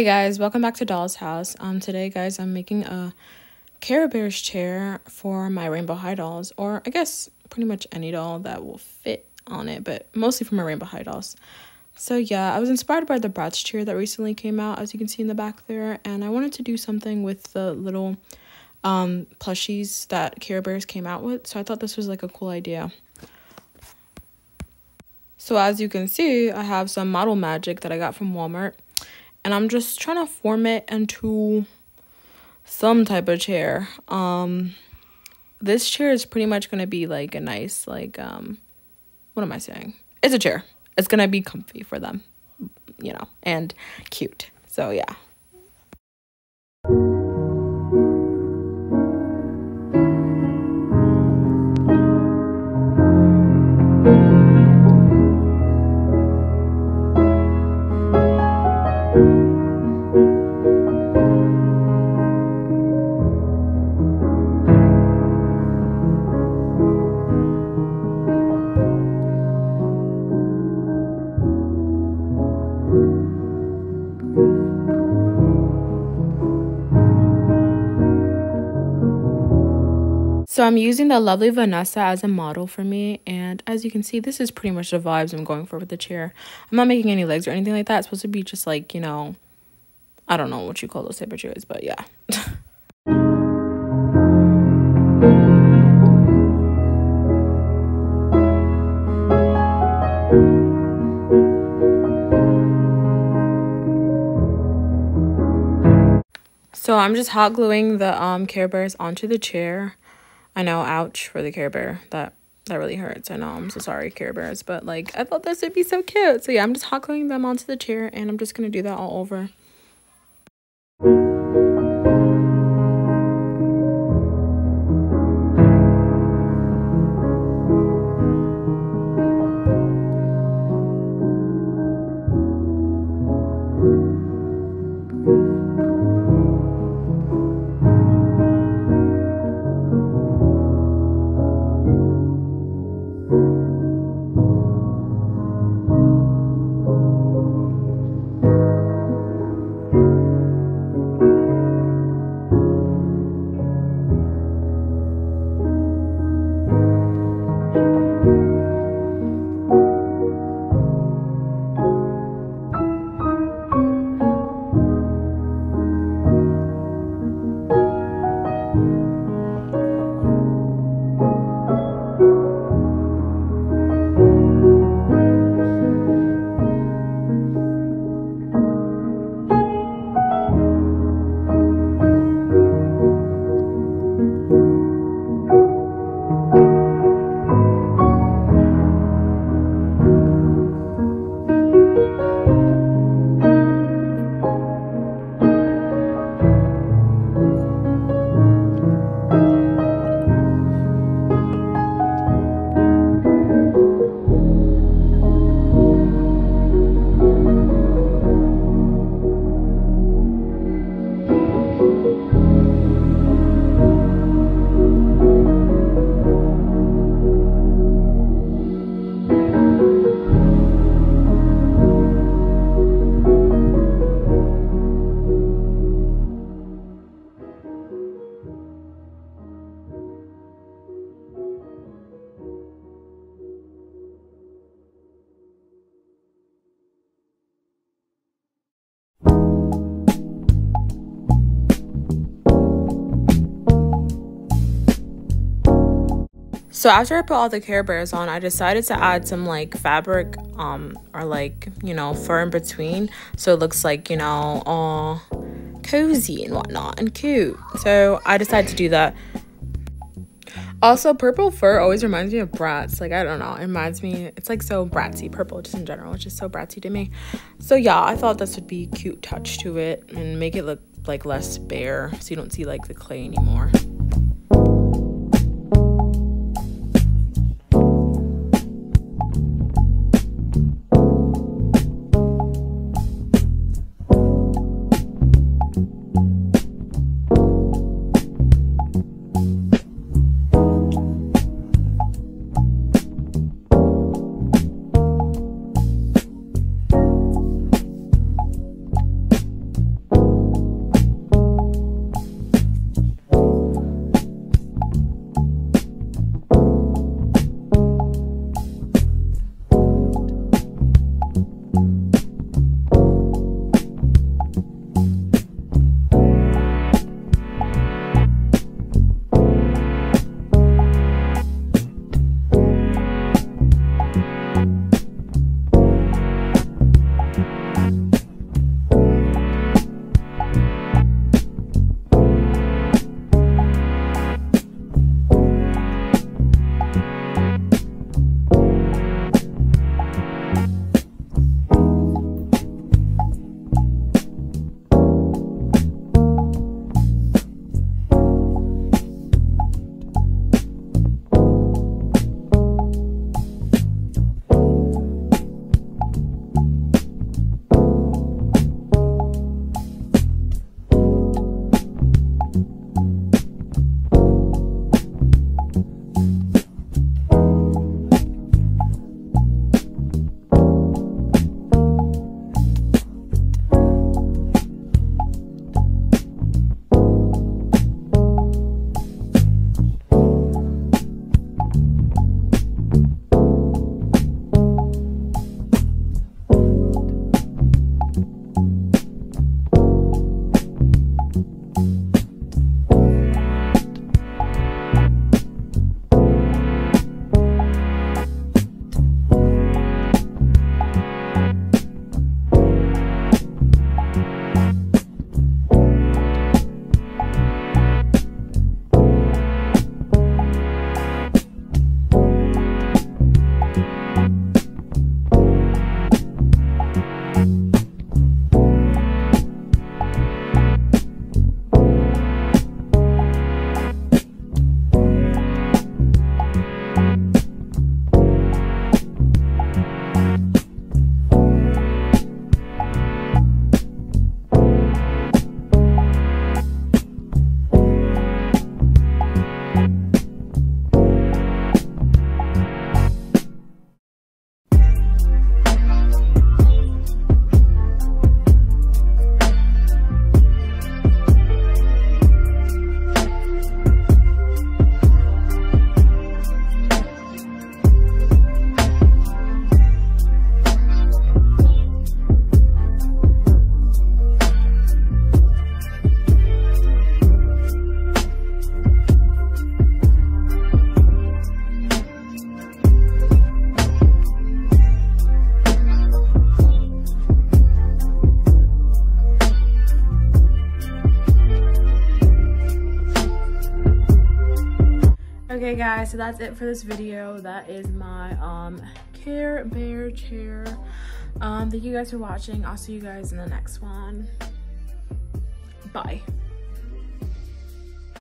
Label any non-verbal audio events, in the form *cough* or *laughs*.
Hey guys, welcome back to DollzHouz. Um, today, guys, I'm making a Care Bears chair for my Rainbow High dolls, or I guess pretty much any doll that will fit on it, but mostly for my Rainbow High dolls. So yeah, I was inspired by the Bratz chair that recently came out, as you can see in the back there, and I wanted to do something with the little um, plushies that Care Bears came out with, so I thought this was like a cool idea. So as you can see, I have some model magic that I got from Walmart and I'm just trying to form it into some type of chair. Um this chair is pretty much going to be like a nice like um what am I saying? It's a chair. It's going to be comfy for them, you know, and cute. So yeah. So I'm using the lovely Vanessa as a model for me. And as you can see, this is pretty much the vibes I'm going for with the chair. I'm not making any legs or anything like that. It's supposed to be just like, you know, I don't know what you call those type of chairs, but yeah. *laughs* So I'm just hot gluing the um Care Bears onto the chair. I know, ouch for the Care Bear. That that really hurts. I know, I'm so sorry, Care Bears. But, like, I thought this would be so cute. So, yeah, I'm just hot gluing them onto the chair. And I'm just to do that all over. So after I put all the Care Bears on, I decided to add some like fabric um or like, you know, fur in between so it looks like, you know, all cozy and whatnot and cute. So I decided to do that. Also, purple fur always reminds me of Bratz. Like, I don't know. It reminds me, it's like so Bratzy. Purple, just in general, which is so Bratzy to me. So, yeah, I thought this would be cute touch to it and make it look like less bare so you don't see like the clay anymore. Okay guys, so that's it for this video. That is my um Care Bear chair. Um, thank you guys for watching. I'll see you guys in the next one. Bye.